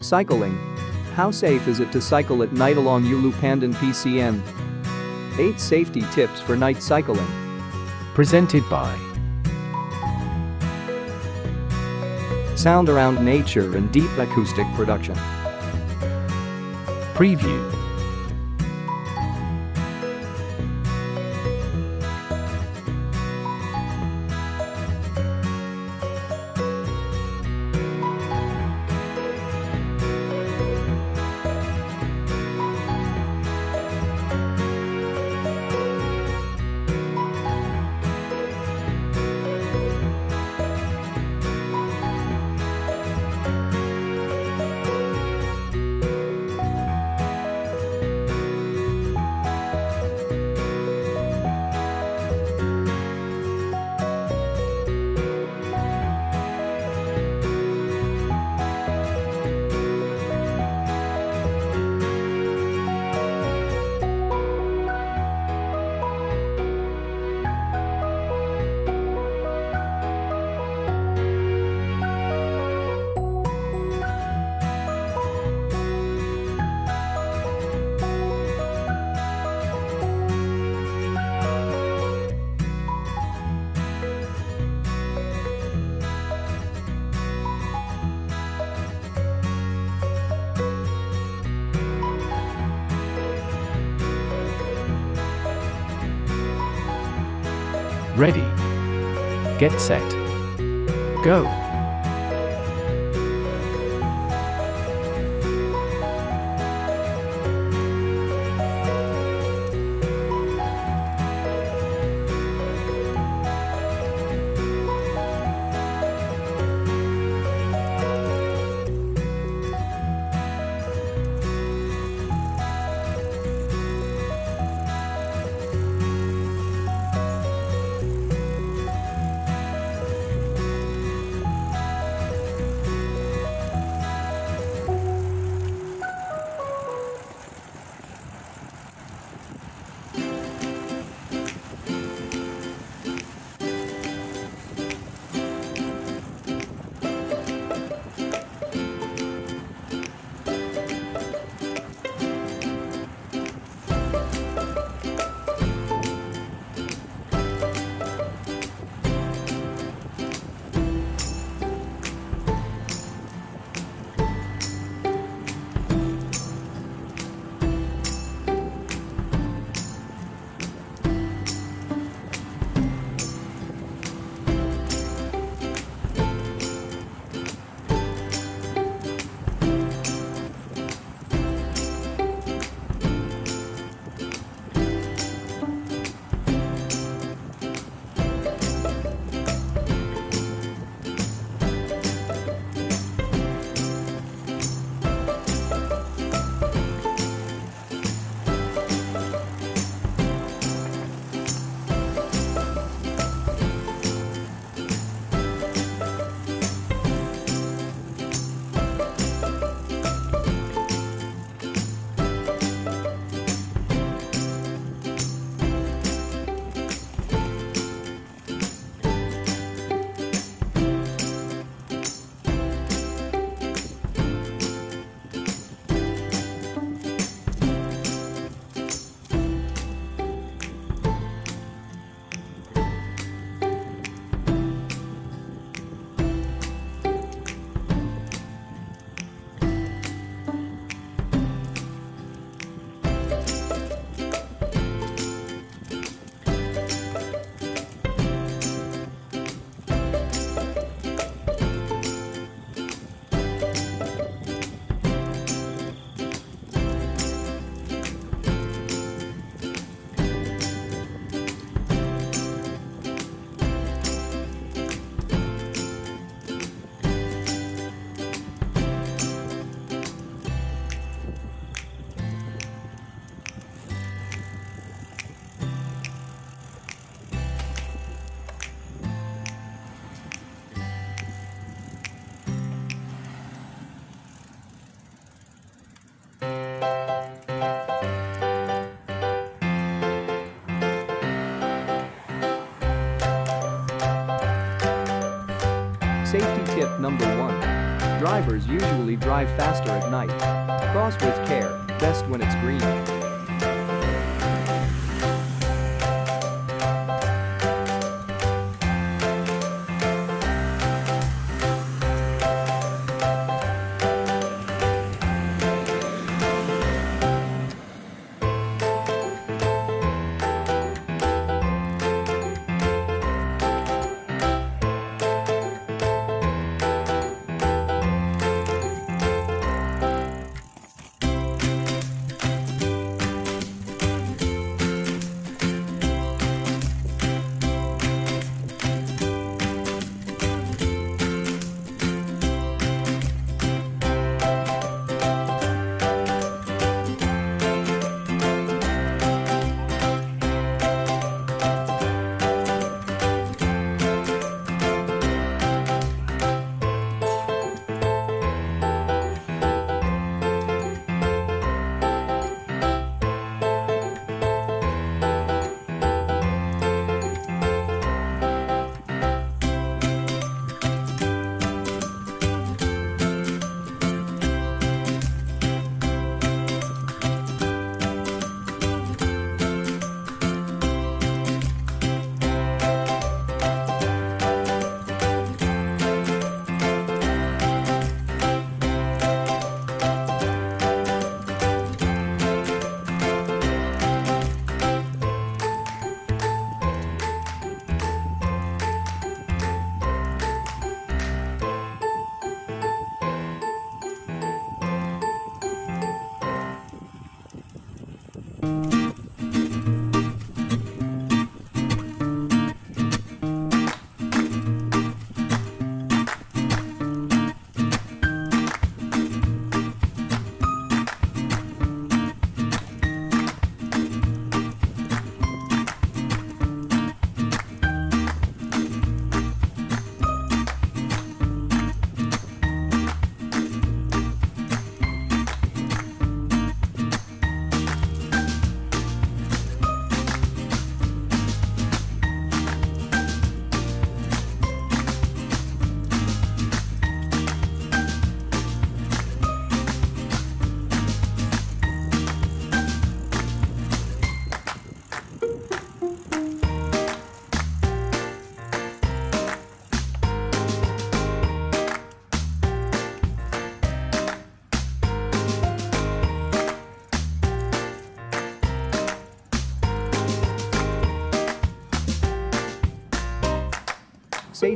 Cycling. How safe is it to cycle at night along Ulu Pandan PCN? 8 safety tips for night cycling. Presented by Sound around nature and deep acoustic production. Preview. Get set. Tip number 1. Drivers usually drive faster at night. Cross with care, best when it's green.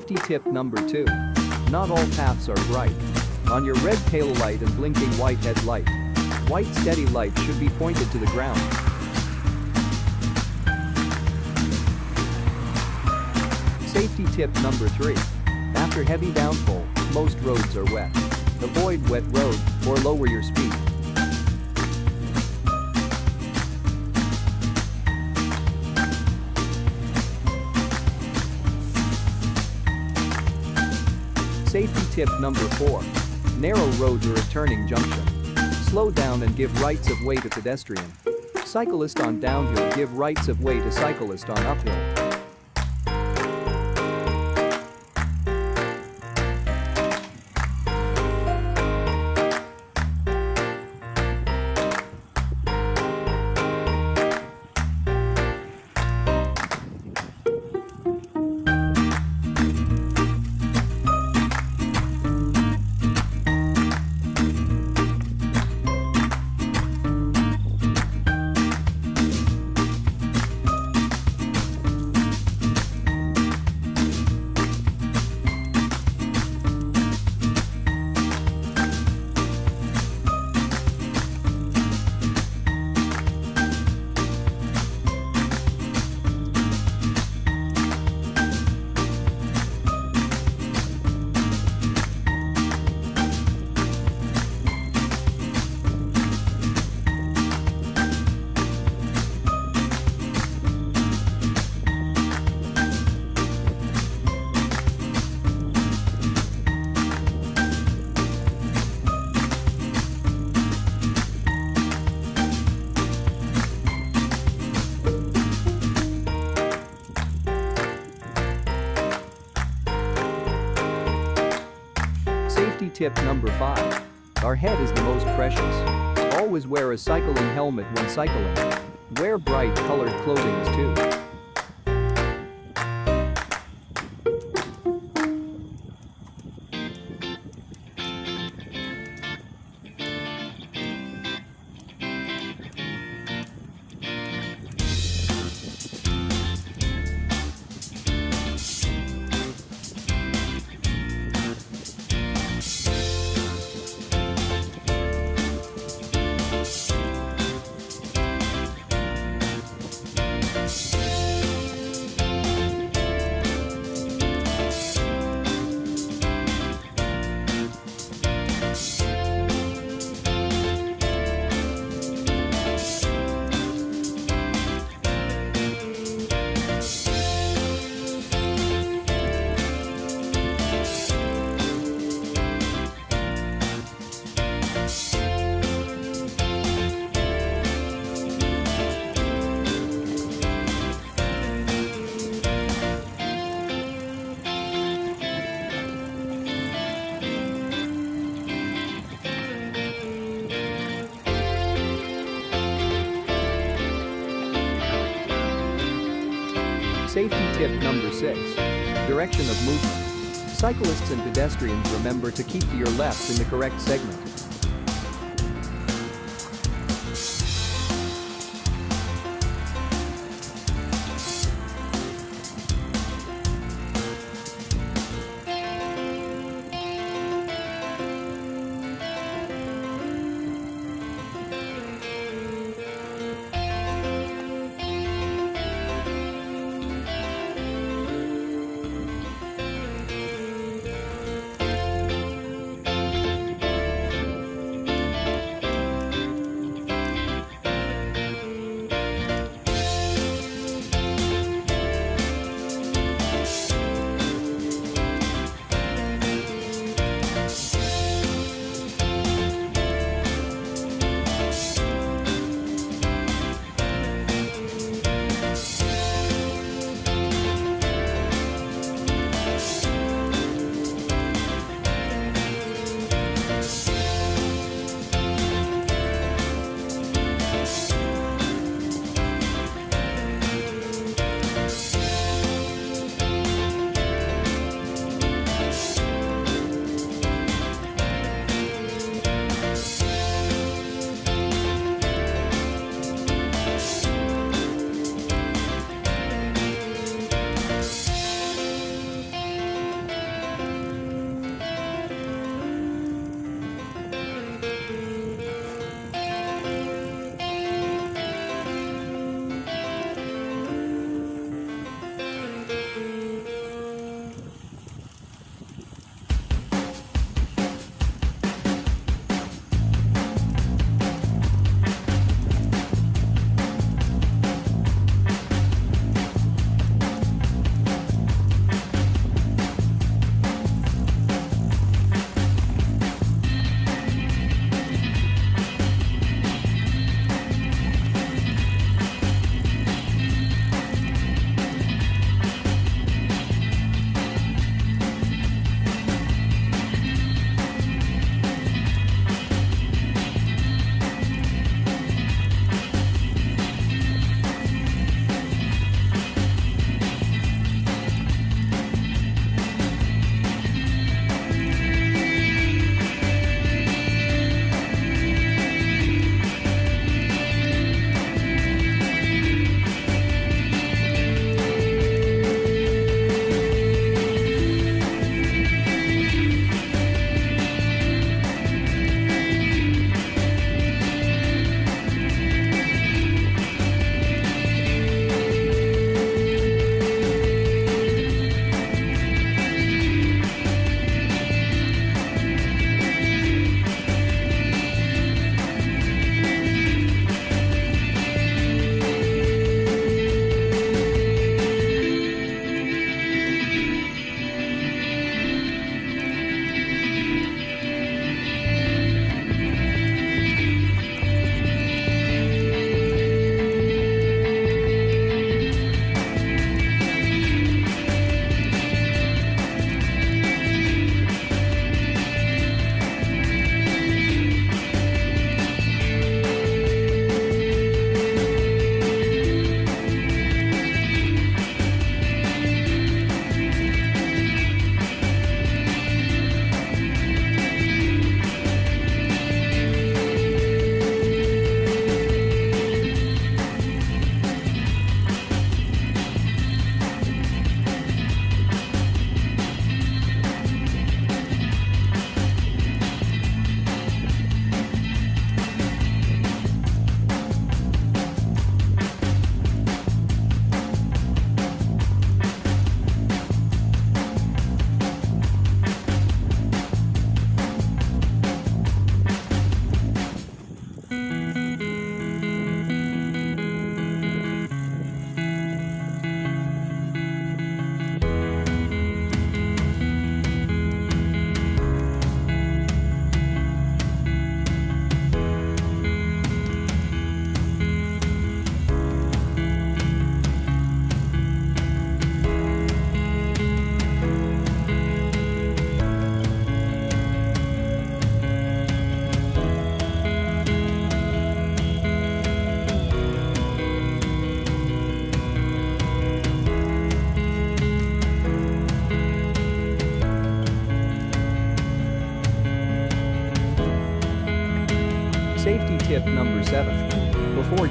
Safety tip number 2. Not all paths are bright. On your red tail light and blinking white headlight. White steady light should be pointed to the ground. Safety tip number 3. After heavy downfall, most roads are wet. Avoid wet road or lower your speed. Tip number 4. Narrow roads or a turning junction. Slow down and give rights of way to pedestrian. Cyclist on downhill give rights of way to cyclist on uphill. Tip number 5. Our head is the most precious. Always wear a cycling helmet when cycling. Wear bright colored clothing too. Safety tip number 6. Direction of movement. Cyclists and pedestrians remember to keep to your left in the correct segment.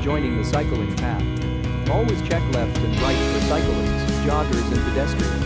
Joining the cycling path, always check left and right for cyclists, joggers and pedestrians.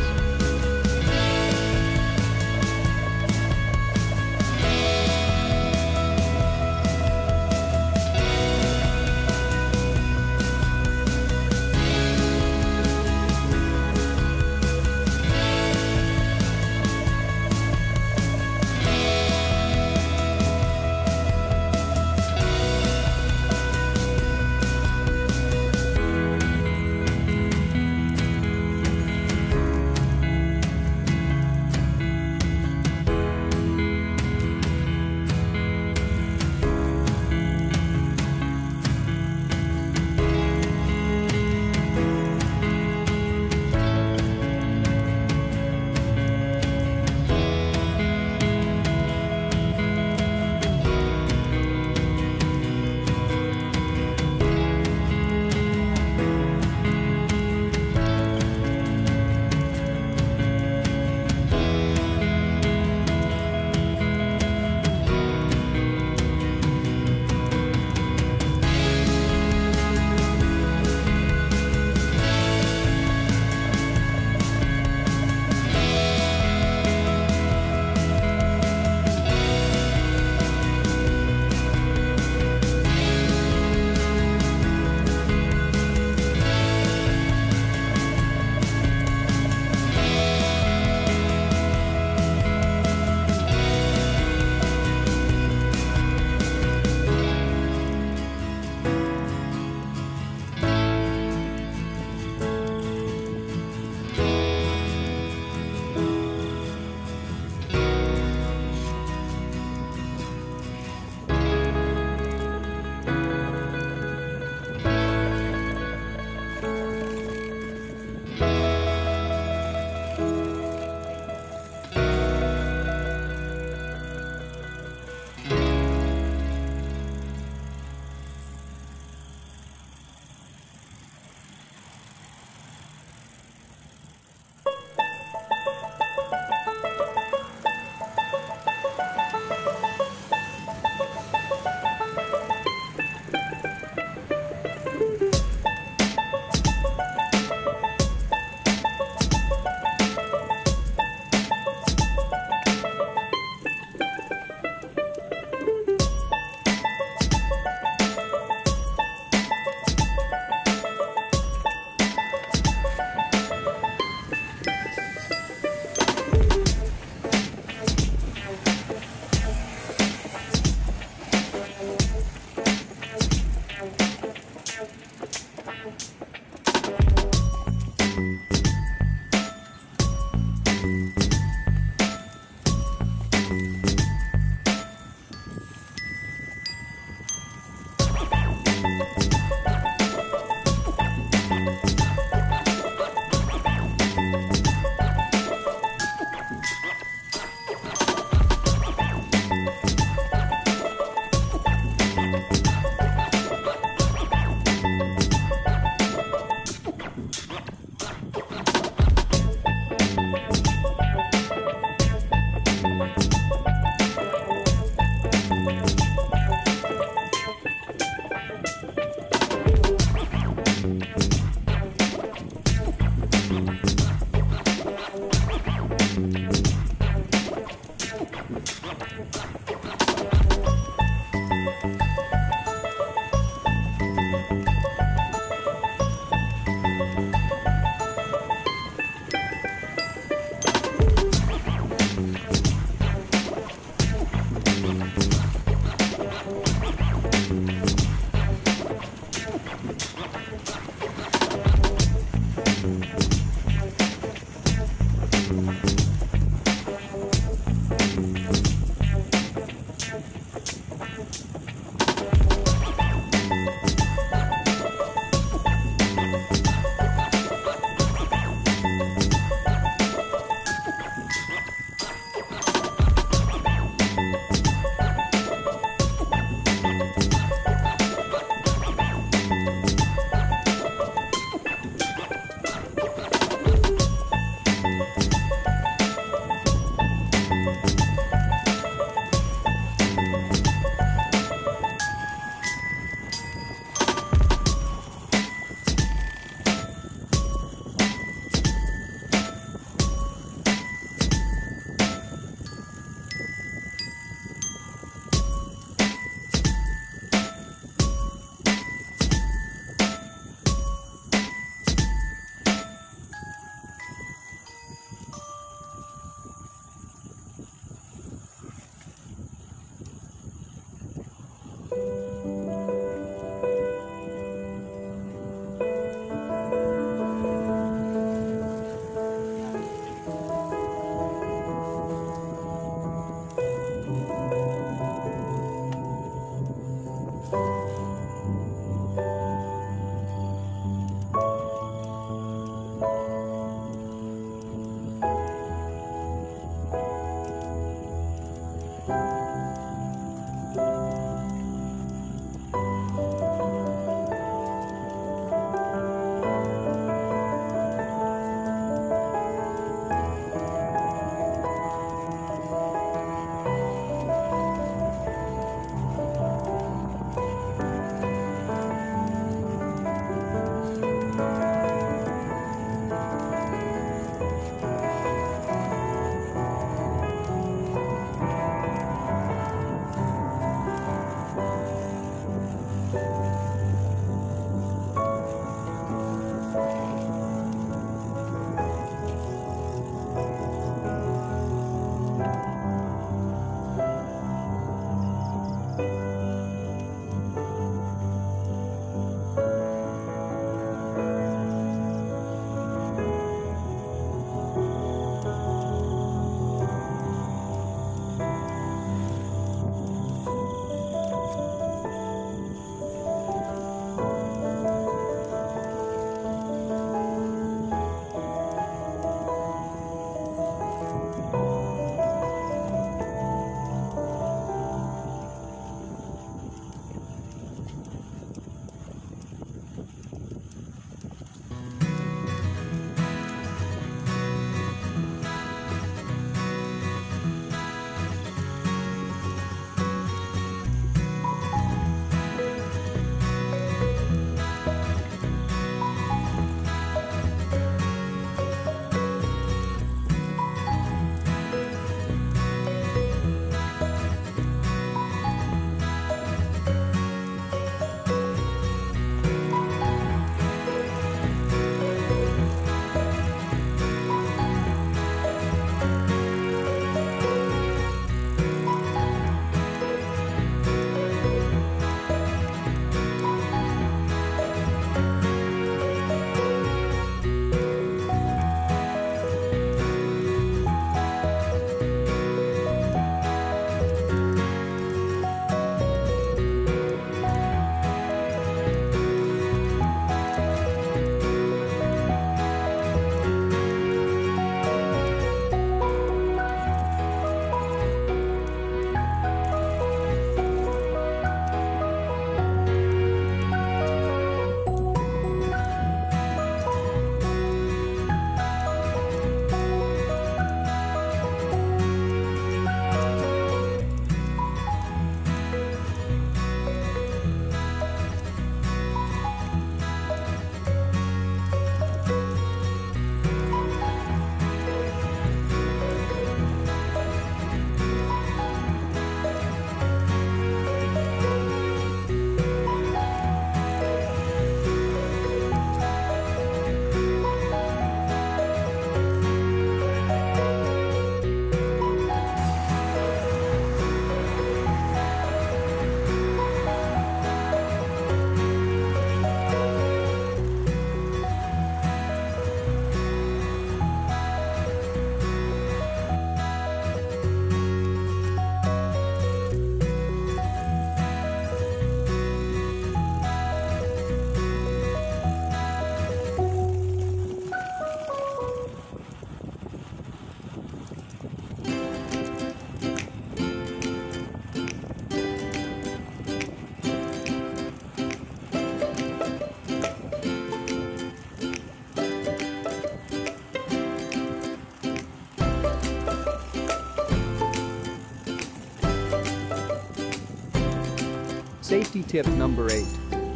Tip number 8.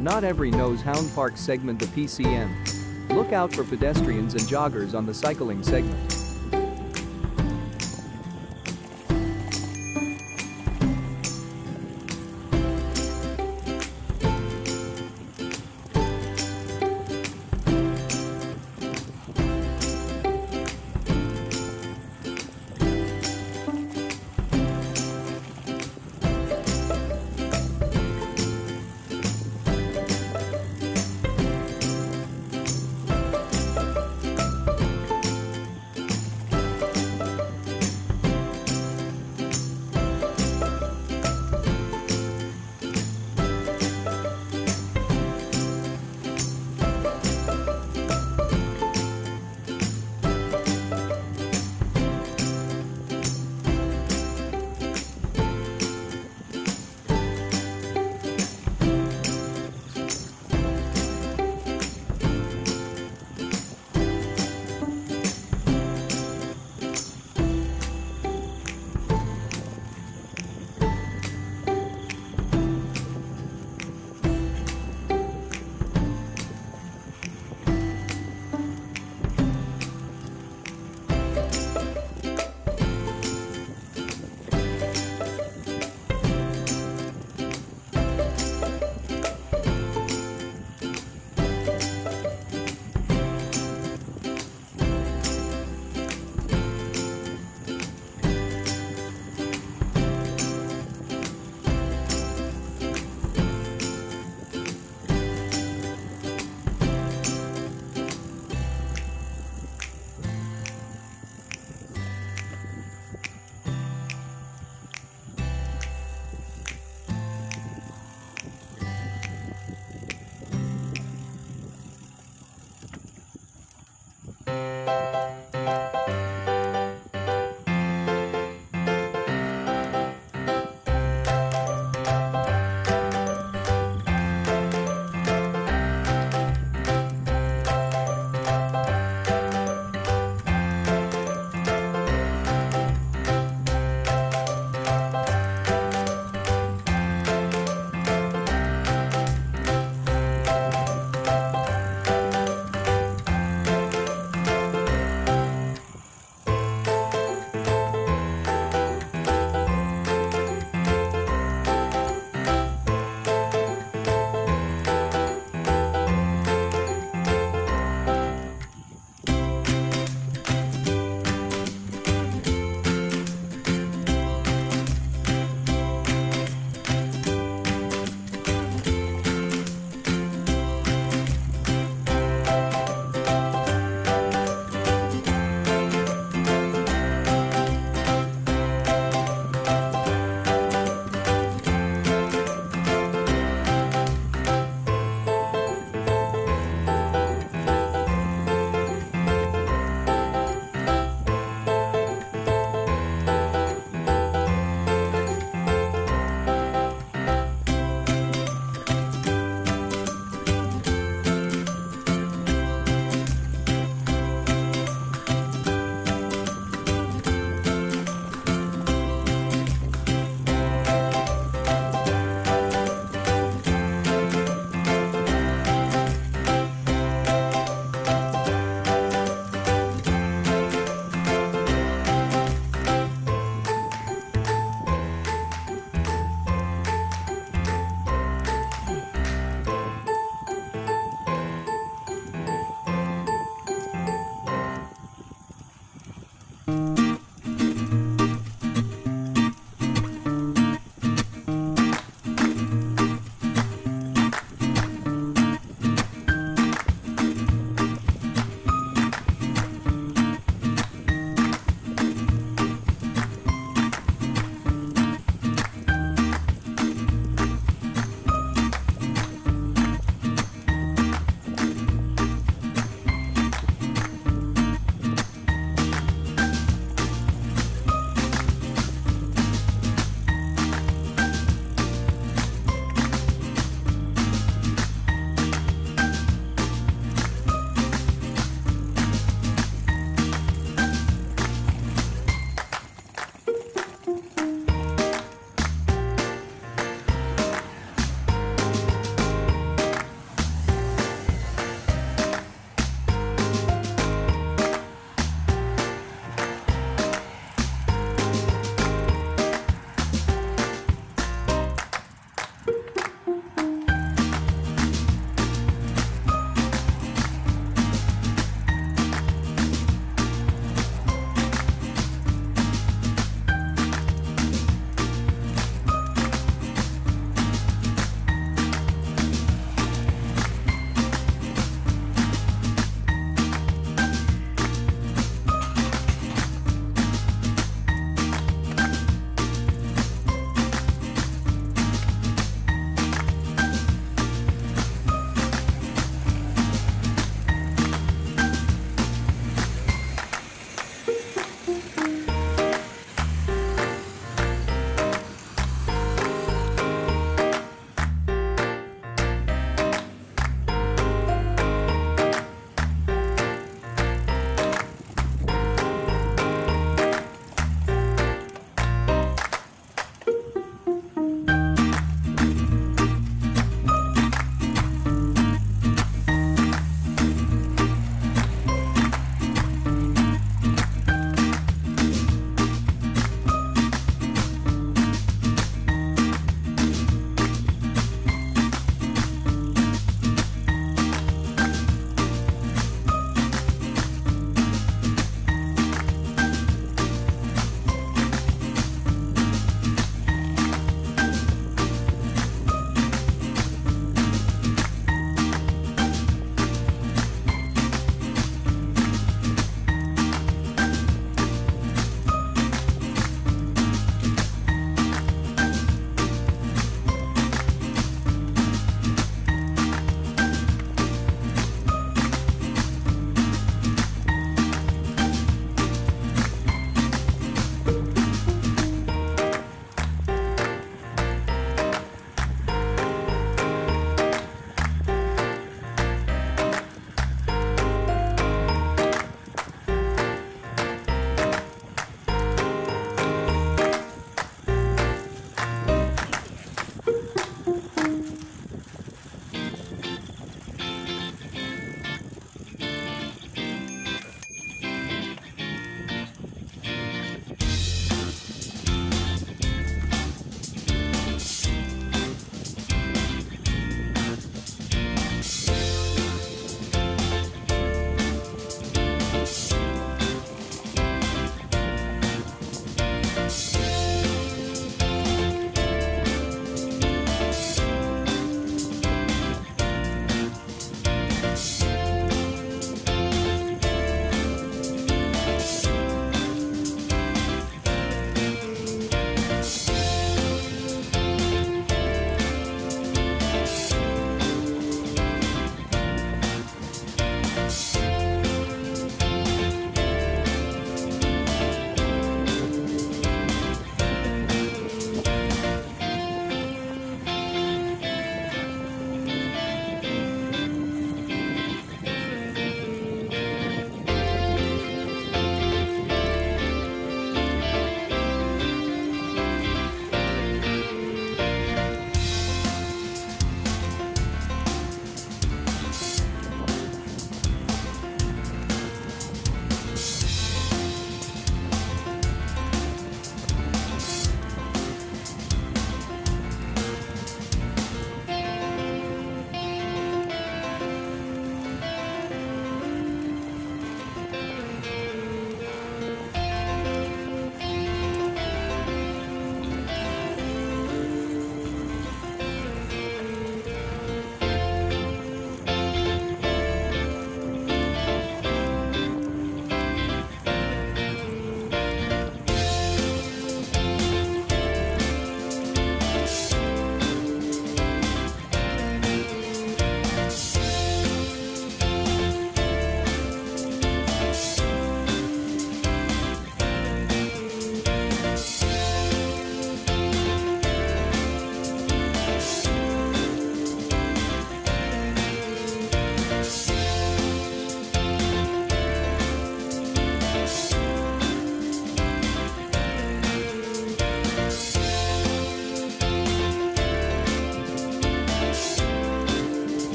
Not every knows Hound Park segment the PCN. Look out for pedestrians and joggers on the cycling segment.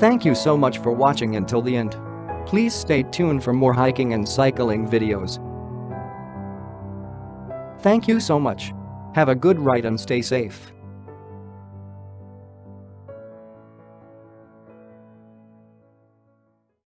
Thank you so much for watching until the end. Please stay tuned for more hiking and cycling videos. Thank you so much. Have a good ride and stay safe.